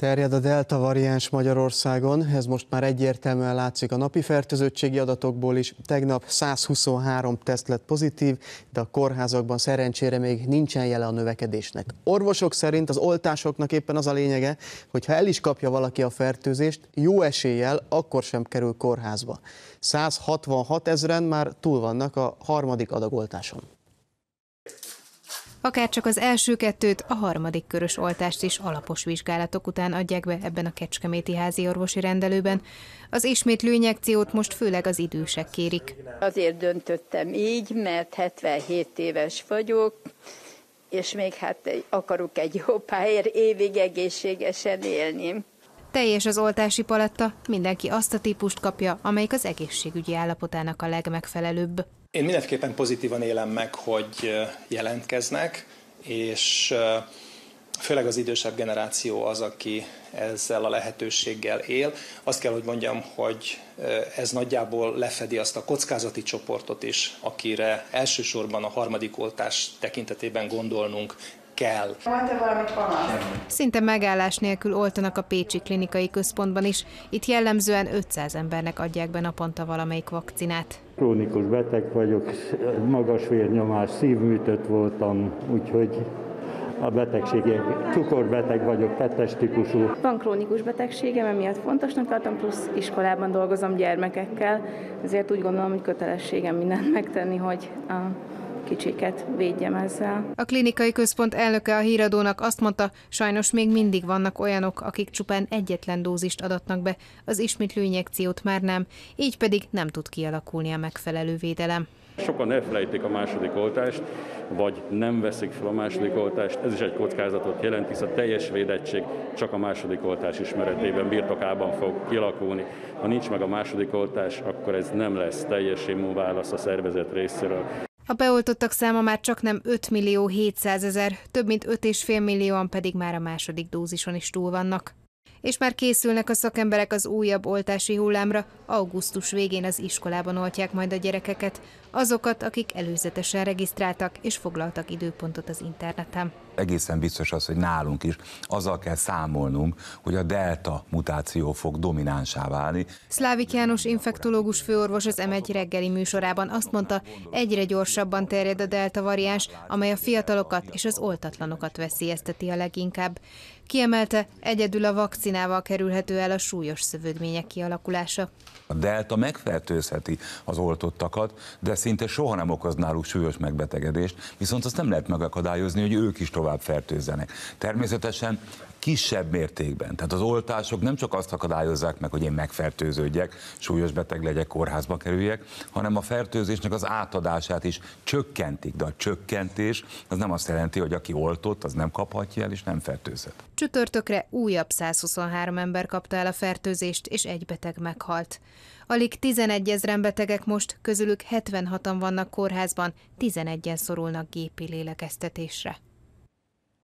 Terjed a delta variáns Magyarországon, ez most már egyértelműen látszik a napi fertőzöttségi adatokból is. Tegnap 123 teszt lett pozitív, de a kórházakban szerencsére még nincsen jele a növekedésnek. Orvosok szerint az oltásoknak éppen az a lényege, hogy ha el is kapja valaki a fertőzést, jó eséllyel akkor sem kerül kórházba. 166 ezeren már túl vannak a harmadik adagoltáson. Akár csak az első kettőt, a harmadik körös oltást is alapos vizsgálatok után adják be ebben a Kecskeméti házi orvosi rendelőben. Az ismétlő injekciót most főleg az idősek kérik. Azért döntöttem így, mert 77 éves vagyok, és még hát akarok egy jó pár évig egészségesen élni. Teljes az oltási paletta, mindenki azt a típust kapja, amelyik az egészségügyi állapotának a legmegfelelőbb. Én mindenképpen pozitívan élem meg, hogy jelentkeznek, és főleg az idősebb generáció az, aki ezzel a lehetőséggel él. Azt kell, hogy mondjam, hogy ez nagyjából lefedi azt a kockázati csoportot is, akire elsősorban a harmadik oltás tekintetében gondolnunk kell. Szinte megállás nélkül oltanak a Pécsi Klinikai Központban is. Itt jellemzően 500 embernek adják be naponta valamelyik vakcinát. Krónikus beteg vagyok, magas vérnyomás, szívműtött voltam, úgyhogy a betegségek, cukorbeteg vagyok, tettes típusú. Van krónikus betegségem, emiatt fontosnak tartom, plusz iskolában dolgozom gyermekekkel, ezért úgy gondolom, hogy kötelességem mindent megtenni, hogy a kicsiket védjem ezzel. A klinikai központ elnöke a híradónak azt mondta, sajnos még mindig vannak olyanok, akik csupán egyetlen dózist adatnak be, az ismétlő injekciót már nem, így pedig nem tud kialakulni a megfelelő védelem. Sokan elfelejtik a második oltást, vagy nem veszik fel a második oltást. Ez is egy kockázatot jelent, hisz a teljes védettség csak a második oltás ismeretében, birtokában fog kialakulni. Ha nincs meg a második oltás, akkor ez nem lesz teljes immunválasz a szervezet részéről. A beoltottak száma már csak nem 5 millió 700 ezer, több mint 5,5 millióan pedig már a második dózison is túl vannak. És már készülnek a szakemberek az újabb oltási hullámra, augusztus végén az iskolában oltják majd a gyerekeket, azokat, akik előzetesen regisztráltak és foglaltak időpontot az interneten. Egészen biztos az, hogy nálunk is azzal kell számolnunk, hogy a delta mutáció fog dominánsá válni. Szlávik János infektológus főorvos az M1 reggeli műsorában azt mondta, egyre gyorsabban terjed a delta variáns, amely a fiatalokat és az oltatlanokat veszélyezteti a leginkább. Kiemelte, egyedül a vakcinával kerülhető el a súlyos szövődmények kialakulása. A delta megfertőzheti az oltottakat, de szinte soha nem okoz náluk súlyos megbetegedést, viszont azt nem lehet megakadályozni, hogy ők is tovább fertőzzenek. Természetesen kisebb mértékben. Tehát az oltások nem csak azt akadályozzák meg, hogy én megfertőződjek, súlyos beteg legyek, kórházba kerüljek, hanem a fertőzésnek az átadását is csökkentik. De a csökkentés az nem azt jelenti, hogy aki oltott, az nem kaphatja el és nem fertőzhet. Csütörtökre újabb 123 ember kapta el a fertőzést, és egy beteg meghalt. Alig 11 ezeren betegek most, közülük 76-an vannak kórházban, 11-en szorulnak gépi lélegeztetésre.